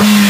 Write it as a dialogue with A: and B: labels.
A: Yeah.